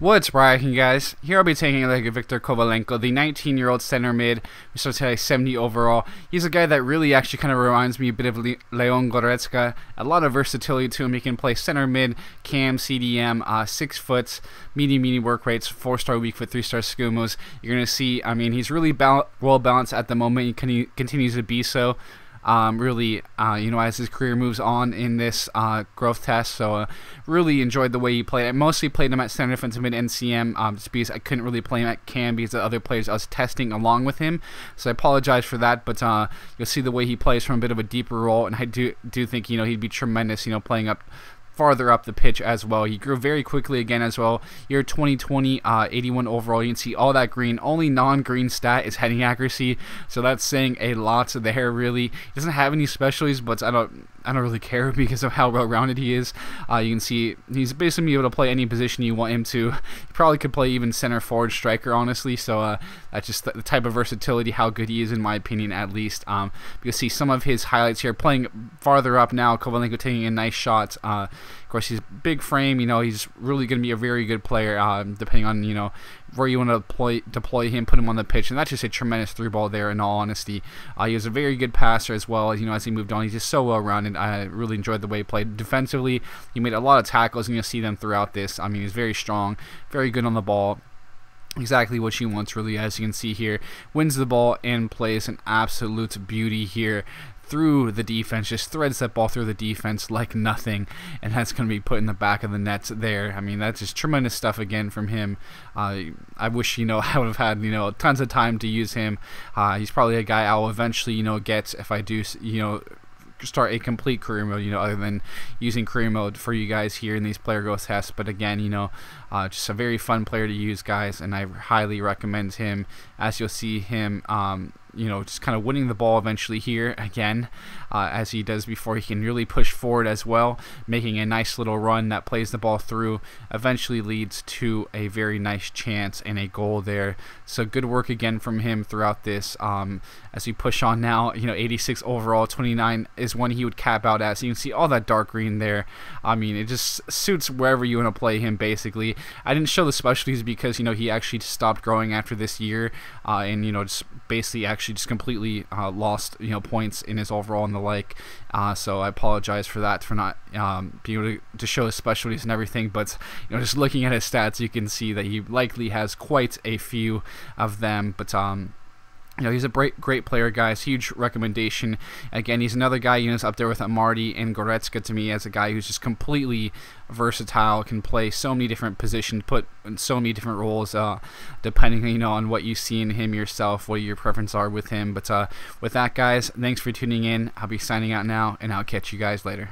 What's rocking, guys? Here I'll be taking a look at Viktor Kovalenko, the 19-year-old center mid, who starts at 70 overall. He's a guy that really actually kind of reminds me a bit of Le Leon Goretzka. A lot of versatility to him. He can play center mid, cam, CDM, uh, six foot, medium, medium work rates, four-star weak foot, three-star skill moves. You're going to see, I mean, he's really well balanced at the moment. He continues to be so um, really, uh, you know, as his career moves on in this uh, growth test. So, uh, really enjoyed the way he played. I mostly played him at center defensive mid NCM um, just because I couldn't really play him at cam because the other players I was testing along with him. So I apologize for that, but uh, you'll see the way he plays from a bit of a deeper role, and I do do think you know he'd be tremendous, you know, playing up farther up the pitch as well. He grew very quickly again as well. Year 2020, uh, 81 overall. You can see all that green. Only non-green stat is heading accuracy, so that's saying a lot to the hair. Really, he doesn't have any specialties, but I don't I don't really care because of how well-rounded he is. Uh, you can see he's basically able to play any position you want him to. He probably could play even center forward striker, honestly. So uh, that's just the, type of versatility, how good he is, in my opinion, at least. Um, you can see some of his highlights here. Playing farther up now, Kovalenko taking a nice shot. Uh, of course, he's big frame. You know, he's really going to be a very good player, um, depending on you know where you want to deploy, deploy him, put him on the pitch, and that's just a tremendous three ball there. In all honesty, uh, he was a very good passer as well. You know, as he moved on, he's just so well rounded. I really enjoyed the way he played defensively. He made a lot of tackles, and you'll see them throughout this. I mean, he's very strong, very good on the ball exactly what she wants really as you can see here wins the ball and plays an absolute beauty here through the defense, just threads that ball through the defense like nothing, and that's going to be put in the back of the nets there. I mean, that's just tremendous stuff again from him. Uh, I wish, you know, I would have had, you know, tons of time to use him. Uh, he's probably a guy I'll eventually, you know, get if I do, you know, start a complete career mode, you know, other than using career mode for you guys here in these player growth tests. But again, you know, uh, just a very fun player to use, guys, and I highly recommend him. As you'll see him, um, you know, just kind of winning the ball eventually here again, uh, as he does before. He can really push forward as well, making a nice little run that plays the ball through, eventually leads to a very nice chance and a goal there. So good work again from him throughout this. Um, as we push on now, you know, 86 overall, 29 is when he would cap out at. So you can see all that dark green there. I mean, it just suits wherever you want to play him, basically. I didn't show the specialties because, you know, he actually stopped growing after this year uh, and, you know, just basically actually just completely uh, lost you know points in his overall and the like. Uh, so I apologize for that for not um, being able to, to, show his specialties and everything. But you know, just looking at his stats, you can see that he likely has quite a few of them. But um, you know, he's a great, great player, guys. Huge recommendation. Again, he's another guy, you know, up there with Amartey and Goretzka to me as a guy who's just completely versatile, can play so many different positions, put in so many different roles, uh, depending, you know, on what you see in him yourself, what your preferences are with him. But uh, with that, guys, thanks for tuning in. I'll be signing out now, and I'll catch you guys later.